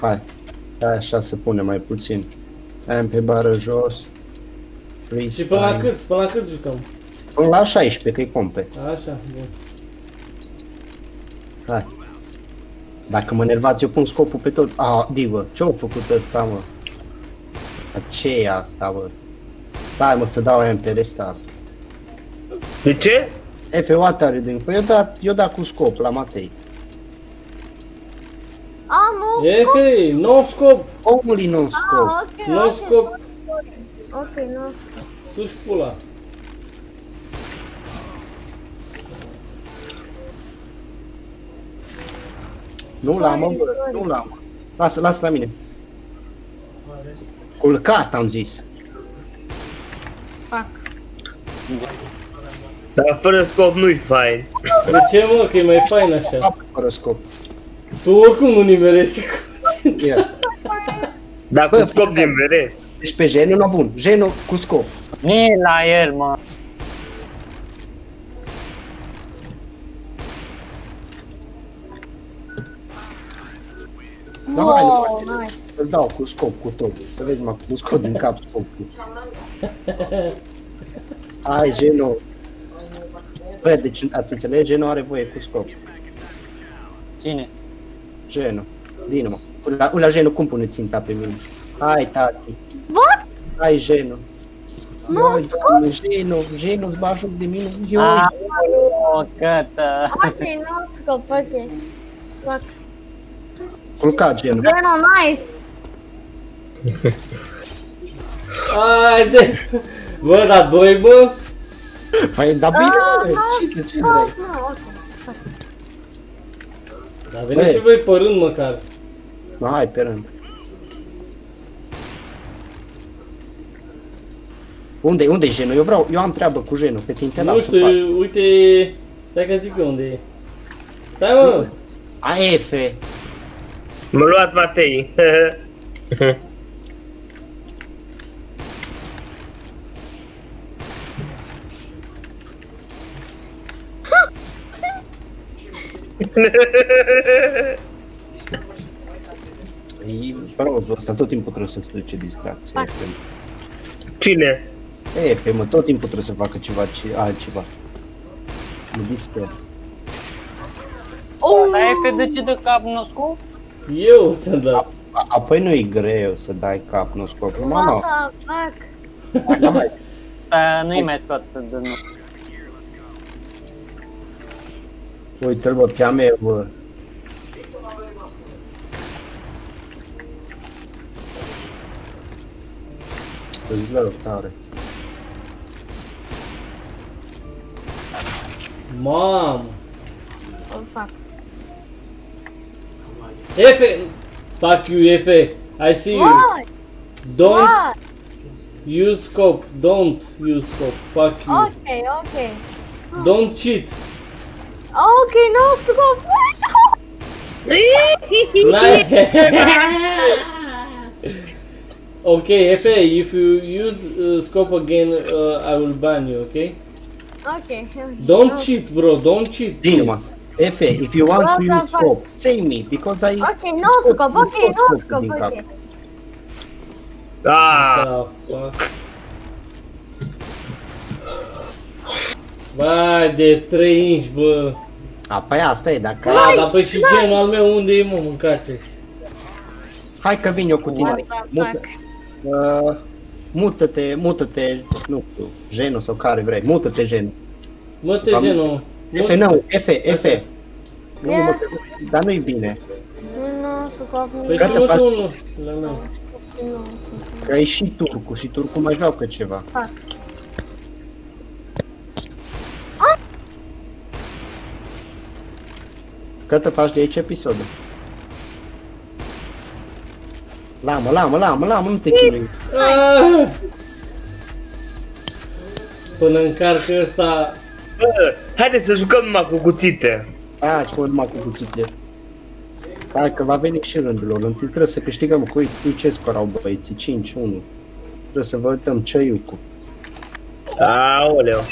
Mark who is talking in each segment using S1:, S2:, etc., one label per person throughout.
S1: Hai. Hai așa să pune mai puțin. Hai pe bară jos.
S2: Și până la cât? Până la cât jucăm?
S1: Până la 16, că e compet.
S2: Așa, bun.
S1: Hai. Dacă mă nervați, eu pun scopul pe tot. A, divă, ce-a făcut ăsta, mă? Dar ce e asta, mă? Stai, mă, să dau MP restart.
S3: De ce?
S1: E, pe what are you doing? Păi eu dat, eu dat cu scop la Matei.
S4: A, nu,
S2: E,
S4: scop.
S2: hei, nou scop!
S1: Omul e non-scop.
S4: Ah, ok,
S2: Nu
S4: ok,
S2: scop.
S4: sorry, sorry. Ok, nu.
S2: Sus pula.
S1: Nu l-am, mă, bă, nu l-am. Lasă, lasă la mine. Culcat, am zis.
S4: Fac.
S3: Dar fără scop nu-i fain.
S2: De ce mă, că e mai fain așa?
S1: Apă fără scop.
S2: Tu oricum nu nimerești cu
S1: Ia.
S3: Dar
S1: Bă,
S3: cu scop din verezi.
S1: Deci pe genul, nu bun. Genul cu scop.
S5: Ni la el, mă.
S1: Da, hai,
S4: Wow,
S1: nu
S4: nice.
S1: Îl dau cu scop, cu tot. Să vezi, mă, cu scop din cap scopul. Hai, genul. Bă, deci ați înțeles? Genul are voie cu scop.
S5: Cine?
S1: Genul. Bine, mă. La, la genul cum pune ținta pe mine? Hai, tati.
S4: What?
S1: Hai, genul.
S4: Nu,
S1: Ioi,
S4: scop.
S1: doamne, genul, genul, îți bagi joc de mine. Ioi.
S5: Ah, o cătă.
S4: Ok, nu scop, ok. Fac.
S1: Culcat genul.
S4: Geno, nice.
S2: Haide! Bă, dar doi, bă?
S1: Păi, da bine,
S4: Ah,
S1: bă,
S4: nu
S1: ce, ce
S4: scop,
S1: vrei?
S4: nu, ok.
S2: Dar veniți
S1: Băi.
S2: și voi pe rând măcar.
S1: Nu, hai, pe rând. Unde, unde e genul? Eu vreau, eu am treabă cu genul, pe tine
S2: Nu știu, uite... Stai că zic eu unde e. Stai mă!
S1: A, F.
S3: M-a luat Matei.
S1: E prost, ăsta tot timpul trebuie să-ți duce distracție.
S4: Fac.
S3: Cine?
S1: E, pe mă, tot timpul trebuie să facă ceva, ce, altceva. Mă disper.
S4: Oh,
S5: Dar F de ce de cap nu scop?
S2: Eu ți-am dat.
S1: A, apoi nu e greu să dai cap, nu scop. Mă, nu.
S4: what the fuck?
S1: Hai, da, hai.
S5: Dar nu-i mai scot de nu.
S1: Uite-l, bă, pe a mea, bă. Îți rău tare.
S2: Mamă!
S4: Oh, fuck.
S2: Efe! Fuck you, Efe! I see you!
S4: What?
S2: Don't
S4: What?
S2: use scope! Don't use scope! Fuck you!
S4: Ok, ok.
S2: Don't cheat!
S4: Ok, no scop.
S2: Nice! okay, Efe, if you use uh, scope again, uh, I will ban you, okay?
S4: Ok.
S2: Don't
S4: no.
S2: cheat, bro, don't cheat,
S1: Bine,
S2: please.
S1: mă. Efe, if you want to use scope, say me, because I...
S4: Ok, no scop, ok, no scop,
S1: Din cap.
S4: ok.
S3: Ah,
S2: The fuck? Vai de 3 inch, bă!
S1: A, păi asta e, dacă...
S2: Da, dar păi și genul al meu unde e, mă, mâncați
S1: Hai că vin eu cu tine.
S4: What the
S1: Mută,
S4: fuck?
S1: uh, mută-te, mută-te, nu știu, genul sau care vrei, mută-te genul.
S2: Mă, te
S1: Am-
S2: genul.
S1: Efe, nu, Efe, Efe. Nu,
S4: Ia.
S1: mă, dar nu-i bine.
S4: Nu scop,
S2: Păi
S4: nici
S2: și
S1: Gata,
S2: mă
S1: fac-
S2: sunt unul la meu.
S4: nu scop.
S1: Că e și turcu și turcu mai joacă ceva.
S4: Fac.
S1: Că te faci de aici episodul. Lamă, lamă, lamă, lamă, nu te chinui.
S2: Ah! Până încarcă ăsta...
S3: bă, haideți să jucăm numai cu cuțite.
S1: A, și mă numai cu cuțitele. Hai că va veni și rândul lor. Întâi trebuie să câștigăm cu ei. Cu ce scor au băieții? 5-1. Trebuie să vă dăm ce cu.
S3: Aoleu.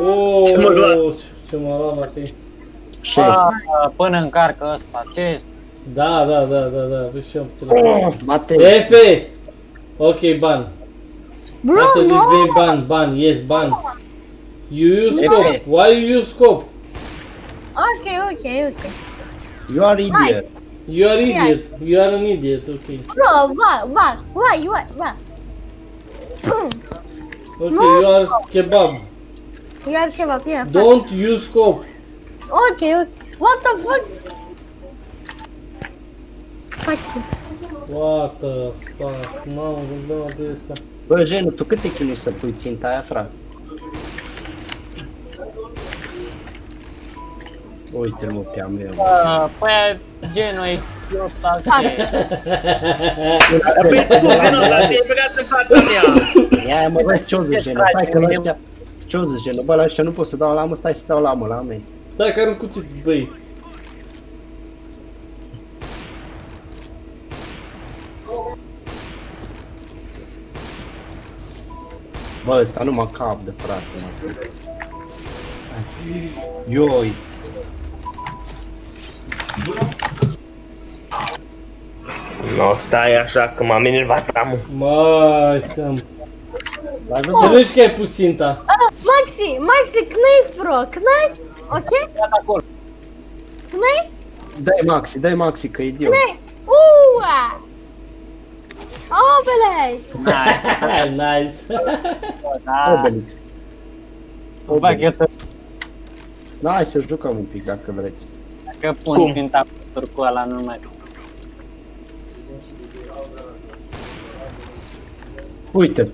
S2: Oh,
S3: Ce mă lua?
S2: Ce mă lua, Matei?
S1: 6.
S5: Ah, până încarcă ăsta, ce
S2: Da, da, da, da, da, văd și eu am înțeles.
S1: Oh, Matei.
S2: Efe! Ok, ban.
S4: Bro,
S2: After this
S4: no!
S2: game, ban, ban, yes, ban. You use scope.
S1: Efe.
S2: Why you use scope?
S4: Okay, okay, okay.
S1: You are idiot.
S4: Nice.
S2: You are
S4: Yeah.
S2: idiot. You are an idiot, ok.
S4: Bro, why, why, why, why, why? Boom.
S2: Ok,
S4: No.
S2: you are kebab.
S4: Iar kebab, yeah. fuck.
S2: Don't use scope.
S4: Okay, okay. What the fuck? Fuck you.
S2: What the fuck? Mamă, gândeam de asta.
S1: Bă, Genu, tu cât te chinui să pui ținta aia, frate? Uite-l mă pe a meu.
S5: Uh, Păi, genul e eu sau ce?
S3: Păi, nu, dar te-ai băgat în fața mea.
S1: Ia, mă, bă, ce-o zici, Genu? Stai că la ăștia... Ce-o zici, Genu? Bă, la ăștia nu pot să dau la mă, stai să dau la mă, la mei.
S2: Stai că are un cuțit, băi.
S1: Bă, ăsta nu mă cap de frate, mă. Ioi.
S3: Nu, stai așa că m-am enervat amul.
S2: Mai să-mi...
S1: L-ai
S2: Să
S1: văzut?
S2: nu știi că ai pus ținta.
S4: Ah, Maxi, Maxi, knife, bro, knife. Ok?
S5: Gata acolo.
S4: Knife,
S1: Dai Maxi, dai Maxi, că e idiot.
S4: knife. Ua! Obele!
S5: Nice.
S2: nice.
S5: Da.
S1: Obelix.
S5: Fac eu tot.
S1: Da, hai să jucăm un pic dacă vreți.
S5: Dacă pun
S3: Cum?
S5: ținta cu turcul ăla, nu mai...
S1: Uite,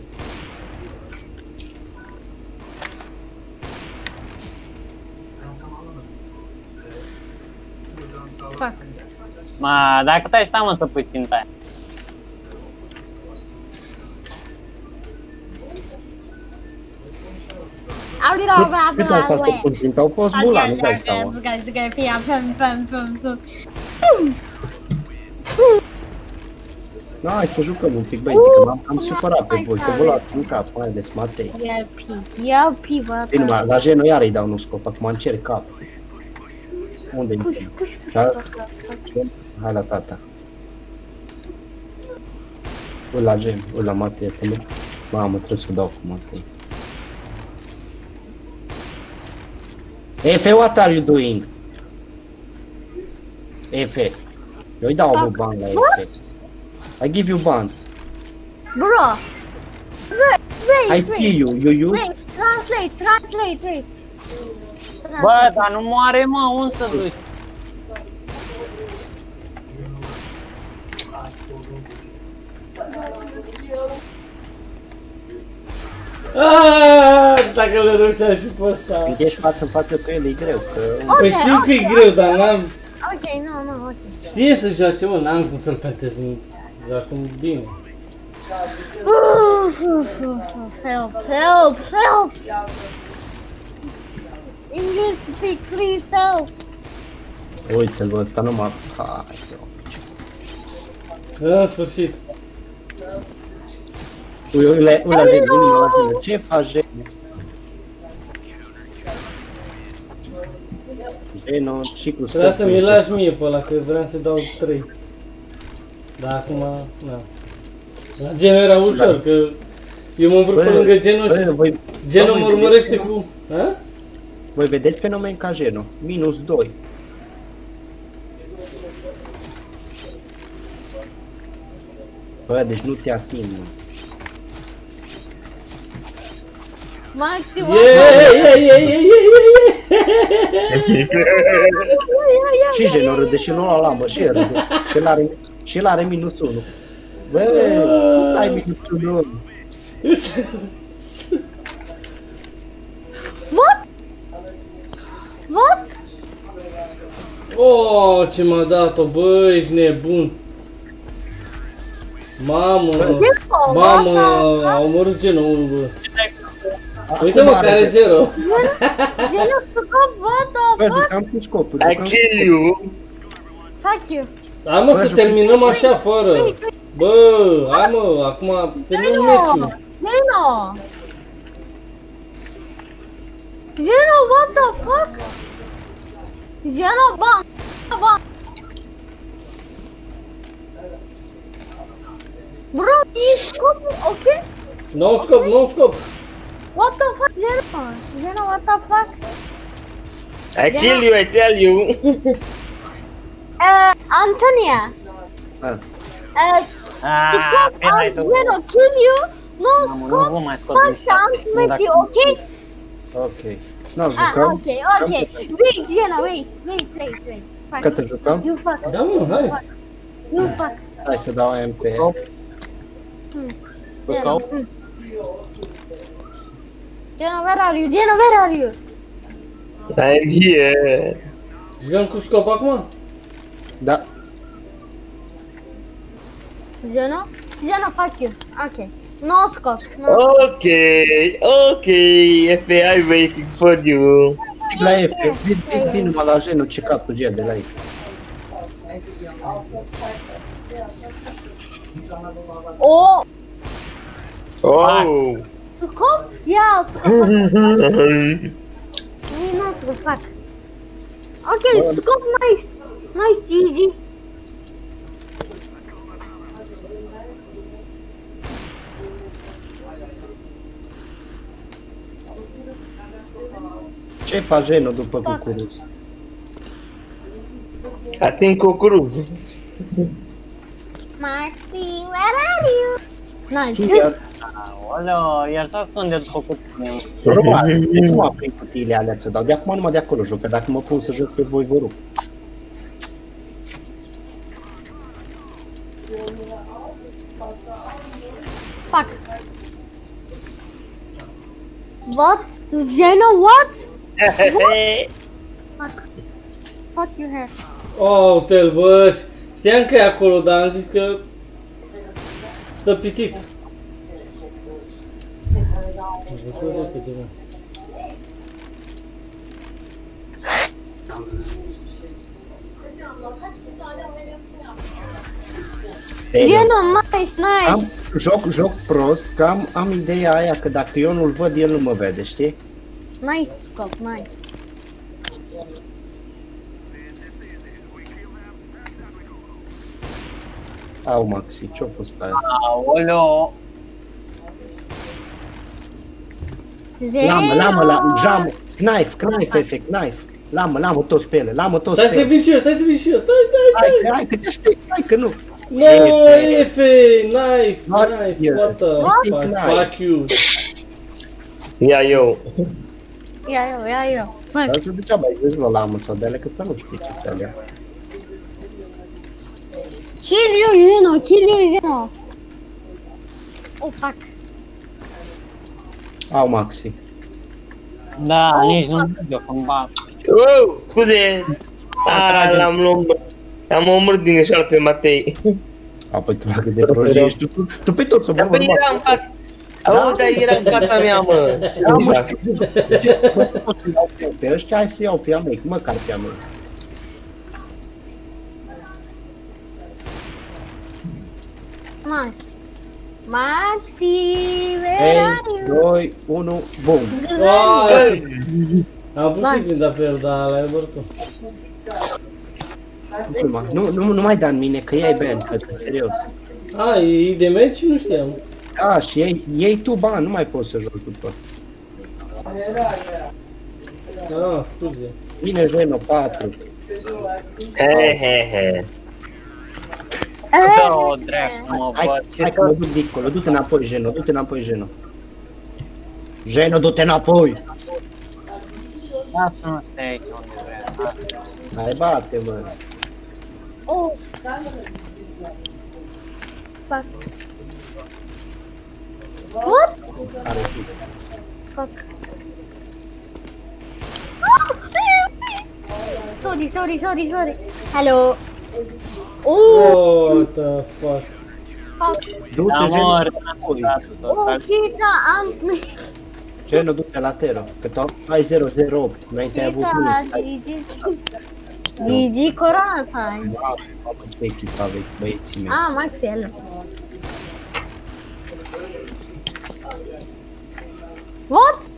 S5: Ma, dacă tai sta mă să pui ținta aia.
S4: I'll do that,
S1: cât asta să pun ținta? Au fost bula, nu dai seama.
S4: This guy's gonna be up, pum, pum, pum, pum.
S1: Da, hai să jucăm un pic, băi, că m-am am supărat pe voi, că vă luați în cap, mai ales Matei.
S4: Yeah, P. Yeah, P, what
S1: Bine, mă, la genul iar îi dau un scop, acum încerc cap. Unde-i
S4: Push,
S1: mine?
S4: push, push.
S1: Da?
S4: push.
S1: Hai la tata. Ui la gem, ui la Matei, asta nu. Mamă, trebuie să dau cu Matei. Efe, what are you doing? Efe, eu îi dau un ban la Efe. I give you ban.
S4: Bro. Wait,
S1: I
S4: wait,
S1: see
S4: wait.
S1: you, you, you.
S4: Wait, translate, translate, wait.
S5: Bă, dar nu moare mă, unde să duci?
S2: Aaaa, dacă le reușeam și pe ăsta.
S1: Când ești față în față cu el, e greu, că...
S2: Păi știu că e greu, dar n-am...
S4: Ok, no, no, ok.
S2: Știe să joace, mă, n-am cum să-l pentez în... Acum bine.
S4: Uf, uf, uf, uf, help, help, help! English speak, please help!
S1: Uite-l, bă, ăsta nu m-a... Hai, bă.
S2: În sfârșit.
S1: Ui, ui, ui, ui, la gen, inima la gen, ce faci, gen? Geno, și cu
S2: Trebuia să mi
S1: săpul.
S2: lași mie pe ăla, că vreau să dau 3. Dar acum, na. La genul era ușor, că eu mă învârt pe lângă genul
S1: bă,
S2: și
S1: voi,
S2: genul
S1: bă,
S2: mă
S1: voi
S2: urmărește
S1: vedeți-
S2: cu... A?
S1: Voi vedeți fenomen ca Geno, minus 2. Bă, deci nu te ating, mă.
S4: Maxi,
S2: Yeah,
S4: what?
S2: yeah, yeah, yeah, yeah, yeah,
S1: Și Geno râde și nu la mă, și el râde. Și el are, și el are minus 1. Bă, cum să ai minus 1?
S2: yeah.
S4: What? What?
S2: Oh, ce m-a dat-o, bă, ești nebun. Mamă,
S4: Zero,
S2: mamă,
S4: what
S2: a omorât genul unul, bă. Uite-mă,
S1: Acum
S2: care
S1: are-
S2: zero.
S4: You look to go, what
S1: Bă,
S4: the fuck?
S1: jucam cu scopul,
S3: I
S1: jucam cu
S3: kill you.
S4: Fuck you.
S2: Hai mă
S1: Bă,
S2: să
S1: jucăm-
S2: terminăm așa, fără. Bă, hai mă, acum terminăm
S4: Zeno!
S2: meciul.
S4: Zeno! Zeno, what the fuck? Zeno, bam! Bam! E scope, okay?
S2: No scop, no scop.
S4: What the fuck, Zeno? Zeno, what the fuck?
S3: I kill you, I tell you.
S4: Uh, Antonia.
S1: Ah,
S4: Uh,
S5: Ah,
S4: scope
S5: bine ai
S4: and
S5: tu.
S4: Zeno kill you. No
S5: Mamă, nu
S4: scope.
S5: vă mai scot
S4: Fuck
S5: din
S4: și
S5: sat.
S4: Antonia,
S5: Dacă-
S4: ok?
S1: ok. Nu,
S4: Ah,
S1: jucăm?
S4: ok, ok. Wait, Zeno, wait, wait, wait, wait. Fuck.
S1: Că te jucăm?
S4: You fuck.
S2: Da, mă, hai.
S4: You fuck.
S1: Hai să dau MP.
S5: Scope?
S4: mm. Zeno, where are you? Zeno, where are you?
S3: I'm here.
S2: Cu scop acum?
S1: Da.
S4: Zeno? Zeno, fuck you. Ok. No scope. No.
S3: Okay, okay, FA, I'm waiting for you.
S1: La F. Vin, vin, vin numai la genul ce capul de la F.
S4: Oh,
S3: Oh.
S4: scope? Yeah, scope. We not the fuck. Okay, scope, nice. Nice, easy.
S1: Ce faci genul după cucuruz?
S3: I think cucuruz.
S4: Maxi, where are you? Nice.
S5: Aoleo, iar s-a ascunde după cutie.
S1: Probabil, deci nu am prin cutiile alea să dau. De acum numai de acolo joc, că dacă mă pun să joc pe voi vă rup.
S4: Fuck. What? Zeno, what? Fuck. Fuck you here.
S2: Oh, tel, bă, știam că e acolo, dar am zis că stă pitit. Vă să repede, mă.
S4: Zeno, nice,
S1: Am,
S4: nice.
S1: joc, joc prost, că am, am ideea aia că dacă eu nu-l văd, el nu mă vede, știi?
S4: Nice scope, nice.
S1: Au, Maxi, ce-a fost aia?
S5: Aoleo,
S4: Zeno.
S1: Lamă, lamă, lamă, jamă, knife, knife, efect, knife. Lamă, lamă toți pe ele, lamă toți
S2: Stai
S1: pe
S2: să
S1: ele.
S2: vin și eu, stai să vin și eu, stai, stai,
S1: Hai,
S2: stai.
S1: hai, că te aștept, hai că nu.
S2: No, Efe, knife,
S1: Not
S2: knife,
S1: here.
S2: what the
S1: What?
S2: fuck,
S1: Knife.
S2: fuck you.
S3: Ia eu.
S4: Ia eu, ia eu.
S1: Dar
S4: Fuck.
S1: să degeaba ai vezi la lamă sau de alea, că să nu știi ce se alea.
S4: Kill you, Zeno, kill you, Zeno. Oh, fuck.
S1: Au, Maxi.
S5: da, nici nu merge când bag.
S3: Oh, scuze. Ah, l-am luat. Am omorât din greșeală pe Matei.
S1: A, păi tu dacă de prost ești, tu, tu pe o
S3: Dar
S1: vorbă
S3: păi era în față. Auzi, dar era în fața mea, mă.
S1: Mă, pot să iau pe- ăștia, hai să iau pe a mei, măcar pe a mei.
S4: Nice. Maxi, where
S1: 3,
S4: are you?
S1: 2, 1, bum.
S2: Ai, Am pus
S4: Nice.
S2: și din pe el, dar l-ai omorât tu.
S1: Acum, Nu, nu, nu mai da în mine, că iai ban, că serios.
S2: A, e de meci? Nu știam.
S1: Da, și iei, iei tu bani, nu mai poți să joci după.
S2: Ah, scuze.
S1: Vine Geno 4.
S3: He, he, he.
S5: Da, o dracu, mă
S1: Hai,
S5: văd.
S1: hai că mă duc dincolo, du-te înapoi, Geno, du-te înapoi, Geno. Geno, du-te înapoi!
S5: Da, să nu stai aici unde vrea. Da.
S1: Hai, bate, mă.
S4: Oh. Fuck. What?
S1: Are fi.
S4: Fuck. Sorry, sorry, sorry, sorry. Hello. Oh,
S2: What the fuck?
S4: fuck.
S1: Du-te,
S5: Da,
S1: Geno,
S5: mă,
S1: înapoi.
S5: retardatul
S4: Oh,
S5: total.
S4: Kita, am...
S1: Geno, du-te la Tero, că tu ai 008, înainte ai avut
S4: Kita,
S1: mult.
S4: GG. GG Corona time.
S1: Mamă, ce echipă aveți, băieții mei.
S4: Ah, Max, hello. What?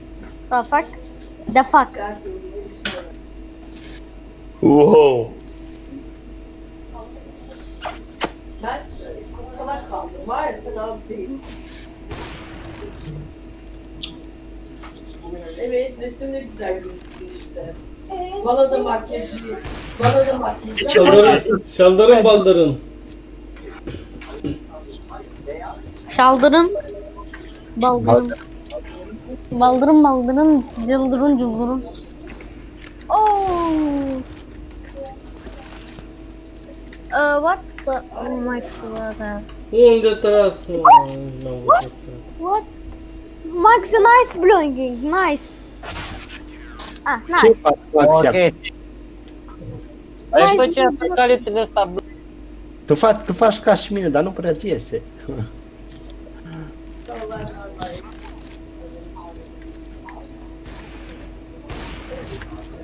S4: The fuck? The fuck?
S3: Wow.
S6: Sen az Evet resim de güzel gözüküyor işte. Bana da makyajlı. Bana da makyajlı.
S2: Şaldarın, şaldarın baldırın.
S4: Şaldırın. Baldırın. Baldırın baldırın. Cıldırın cıldırın. Oh. Uh, what the? Oh my god.
S2: Unde tras? mă? N-am văzut.
S4: What? Max, nice blinking. Nice. Ah,
S1: Ce
S4: nice.
S1: faci, Maxia?
S5: Ok. Își face asta calitate ăsta bl-
S1: Tu faci, tu faci ca și mine, dar nu prea ți iese.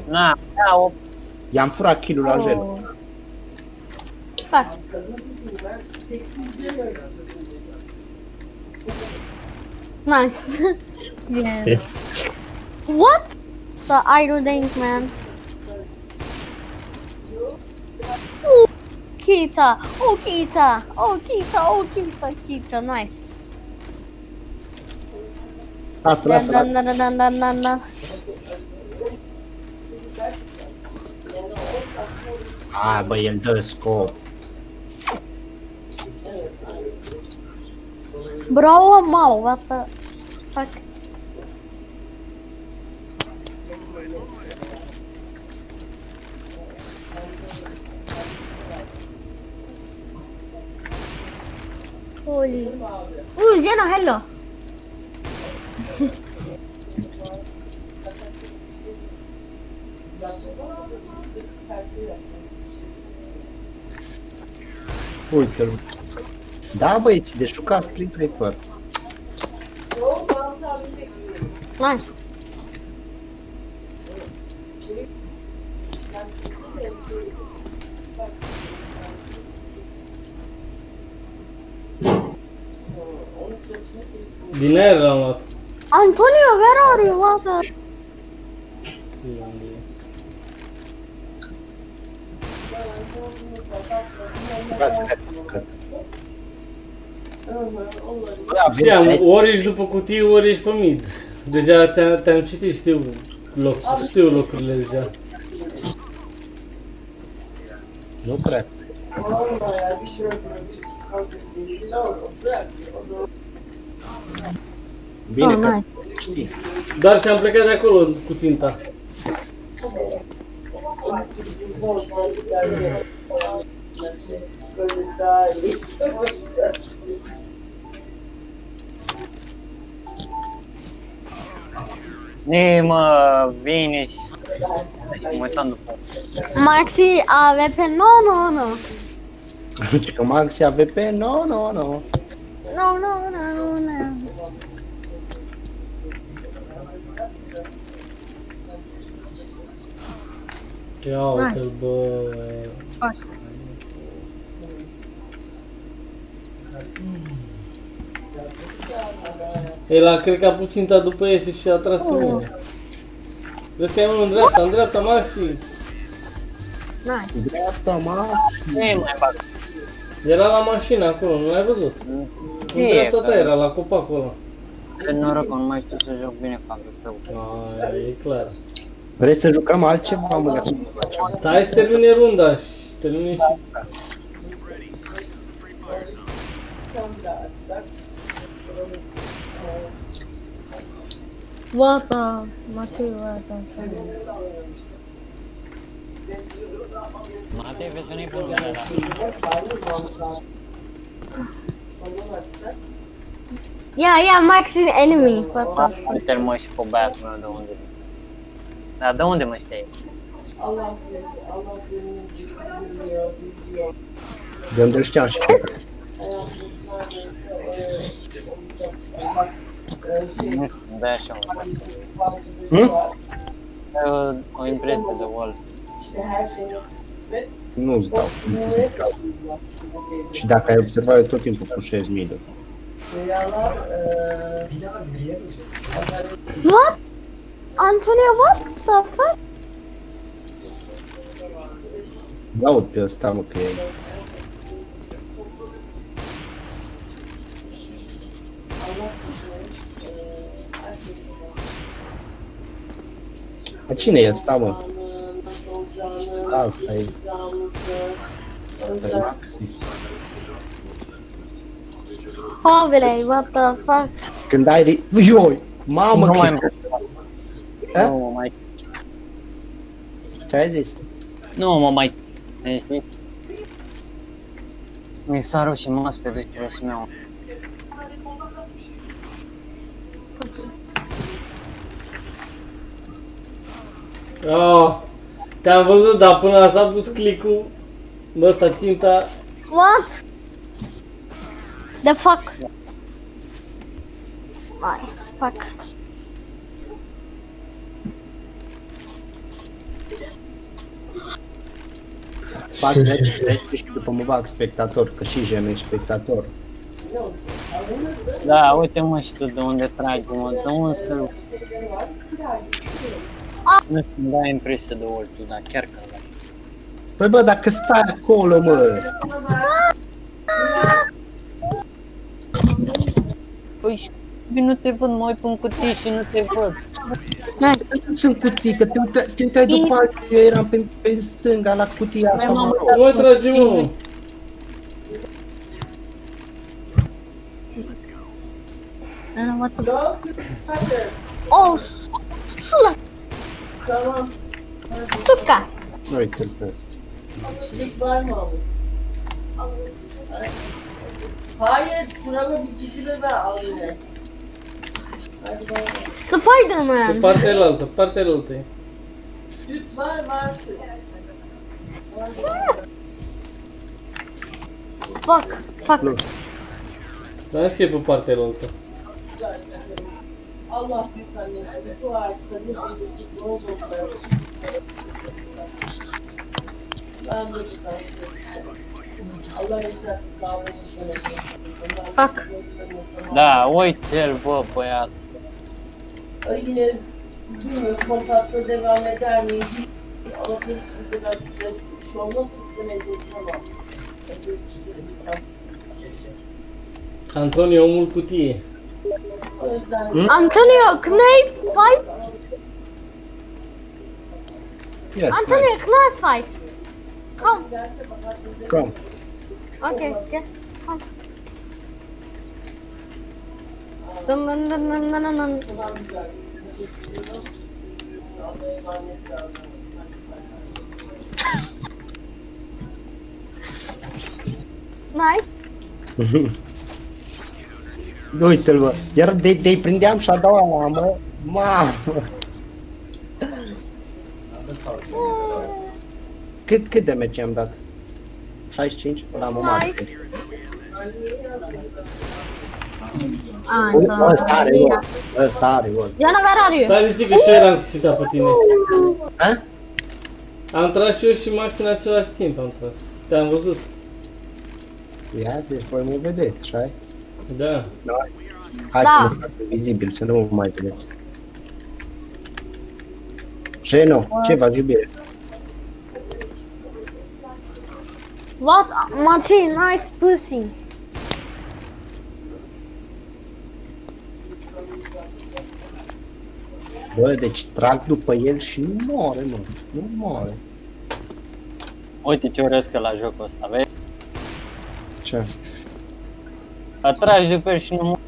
S5: Na, ia o
S1: I-am furat kill la gel.
S4: Oh. Fuck. Nice. yeah. What? The idle dance, man. Oh, Kita. Oh, Kita. Oh, Kita. Oh, Kita. Kita. Nice.
S1: Lasă,
S4: Dun,
S1: lasă,
S4: dun,
S1: lasă.
S4: dun, dun, dun, dun, dun.
S1: Hai, bă,
S4: Bro, Mao, what the fuck? Holy. Ooh, Zeno, hello.
S1: Uite-l. Da, băieți, deci jucați prin trei părți.
S4: Nice.
S2: L-am luat.
S4: Antonio, where are you? What the?
S1: Gata, gata, gata. Bă, avem
S2: Știam,
S1: aici-
S2: ori ești după cutie, ori ești pe mid. Deja ți-am, te-am citit, știu, loc, știu locurile deja.
S1: Nu prea. Bine
S4: Oh,
S1: că
S4: nice.
S1: știi.
S2: Dar și-am plecat de acolo cu ținta.
S5: Ne, mă, vine și... Mă uitam după.
S4: Maxi AVP, no, no, no.
S1: Că Maxi AVP, no, no, no.
S4: No, no, no, no, no.
S2: Ia uite-l, bă.
S4: Fuck.
S2: El a cred că a pus ținta după el și a tras în mine. Vezi că e unul în dreapta, în dreapta, Maxi.
S4: Nice.
S1: Dreapta, mă.
S5: Ce mai fac?
S2: Era la mașină acolo, nu l-ai văzut? În
S5: E,
S2: dreapta ta
S5: că-
S2: era, la copacul ăla.
S5: Are noroc că nu mai știu să joc bine cu AVP-ul.
S2: Aia, e clar.
S1: Vrei să jucăm altceva, mă?
S2: Stai să termine runda și termine și...
S4: What the? Matei, what the?
S5: Matei, vezi că nu-i bun ăla.
S4: Yeah, yeah, Max is enemy. What the?
S5: Uite-l mă și pe băiatul meu de unde Dar de unde mă știi?
S1: De unde știam și pe
S5: Nu știu, îmi dai așa un
S1: Hm?
S5: o, o impresie de Wolf.
S1: Nu-ți dau. Și dacă ai observat, eu tot timpul pușez midă.
S4: What? Antonio, what the fuck?
S1: Laud pe ăsta, mă, că e... Dar cine e ăsta, mă? Asta e.
S4: Povrei, what the fuck?
S1: Când ai ri... Ioi! Mamă,
S5: nu
S1: eh?
S5: Nu mă mai...
S1: Ce ai zis?
S5: Nu mă mai... Mi s-a rușinat pe ducerea să-mi iau.
S2: Oh, te-am văzut, dar până la s-a pus click-ul, bă, ăsta ținta,
S4: What? The fuck? Nice, fuck.
S1: Fac 10, 10 și după mă bag spectator, că și Jem e spectator.
S5: Da, uite mă și tu de unde tragi, mă, de unde să... Nu știu, îmi dai impresia de ultul, dar chiar că da.
S1: Păi bă, dacă stai acolo, mă,
S5: Păi și nu te văd, mă uit pe un cutii și nu te văd.
S4: Nice.
S1: nu sunt cutii, că te, uita, te uitai după alții, eu eram pe, pe stânga la cutia asta, mă rog.
S2: nu mai trage, mă.
S4: Uh, what the...
S6: Da? Haide,
S4: Oh, su-
S6: Suka. Evet, evet. Hayır, kurama biçicileri ver
S2: alıyor.
S4: Spider-Man.
S2: Supercell al, Supercell oldu.
S6: Süt var, var süt.
S4: Fuck, fuck.
S2: Nasıl ki bu partel oldu?
S6: Allah büyük anneciğim dua et Kadir gecesi bol. Ben de bir Allah yeter sağlık.
S4: Bak.
S5: La oiter bu bayağı.
S6: Yine bilmiyorum kompasla devam eder miyim? Ama biraz stres iş şey olmaz çünkü ben elde edemem.
S2: Antonio
S6: Mulcuti. Hmm?
S4: Antonio, can I fight?
S1: Yes,
S4: Antonio, right. can I
S6: fight? Come.
S1: Come.
S4: Okay, yeah, come. Dun,
S6: dun, dun, dun, dun, dun.
S4: nice. Mm-hmm.
S1: Uite-l, bă. Iar de, de-i prindeam și a doua oară, mă. Mamă. Cât, cât de meci am dat? 65? La mă mare.
S4: Nice.
S1: Ăsta are,
S4: Antonio.
S1: bă. Ăsta are, bă.
S4: Diana, where are you?
S2: Dar știi că și eu eram citat pe tine.
S1: Ha?
S2: Am tras și eu și Max în același timp am tras. Te-am văzut.
S1: Ia, deci voi mă vedeți, șai?
S2: Da.
S1: Hai
S4: Da.
S1: să mă fac vizibil, să nu mă mai vedeți. Geno, ce faci iubire?
S4: What? Maci, nice pushing.
S1: Bă, deci trag după el și nu moare, mă. Nu moare.
S5: Uite ce urăsc la jocul ăsta, vezi?
S1: Ce?
S5: El și nu mă...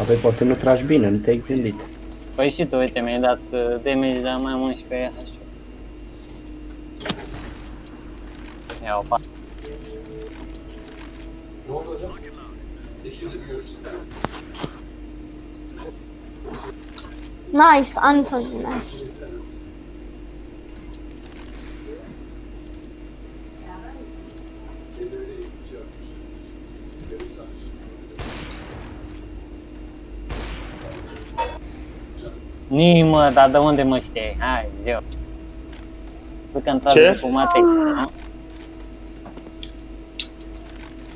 S1: Apoi poate nu tragi bine, nu te-ai gândit.
S5: Păi și tu, uite, mi-ai dat uh, damage de mai mult și pe ea așa. Ia o pa.
S4: Nice, Anthony, nice.
S5: Ni mă, dar de unde mă știi? Hai, zi-o. Tu că
S3: Ce?
S5: într cu mate, nu?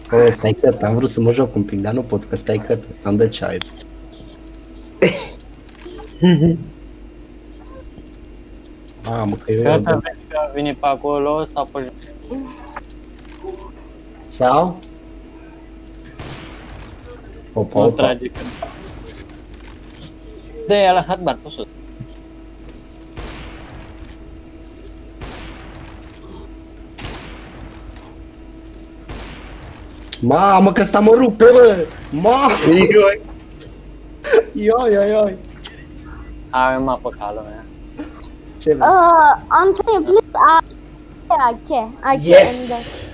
S1: Bă, stai căt, am vrut să mă joc un pic, dar nu pot, că stai căt, am de ceai. Mamă, că eu
S5: Că
S1: iau
S5: te
S1: de...
S5: vezi că a venit pe acolo sau pe jos.
S1: Sau? Opa,
S5: Nu
S1: opa.
S5: trage că... Cidde
S1: ala Akbar khusus. Ma, rupe! Ma!
S3: Ioi!
S1: Ioi, ioi, ioi!
S5: Am mă pe
S1: cală
S4: Uh, Anthony, please, uh, okay, okay. Uh,
S2: yes!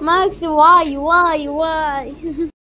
S4: Max, why, why, why?